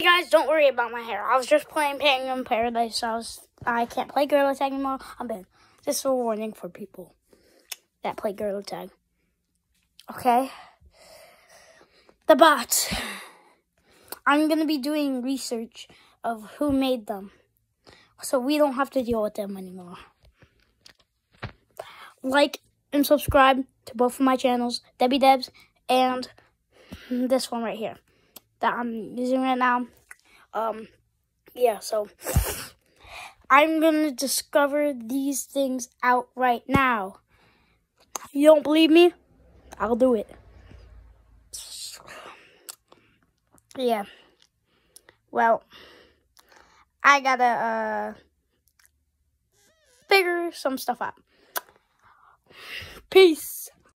Hey guys, don't worry about my hair. I was just playing Penguin Paradise. So I was I can't play Gorilla Tag anymore. I'm banned. This is a warning for people that play Gorilla Tag. Okay. The bots. I'm gonna be doing research of who made them. So we don't have to deal with them anymore. Like and subscribe to both of my channels, Debbie Debs and this one right here that I'm using right now. Um, yeah, so I'm gonna discover these things out right now. You don't believe me? I'll do it. Yeah. Well, I gotta uh figure some stuff out. Peace.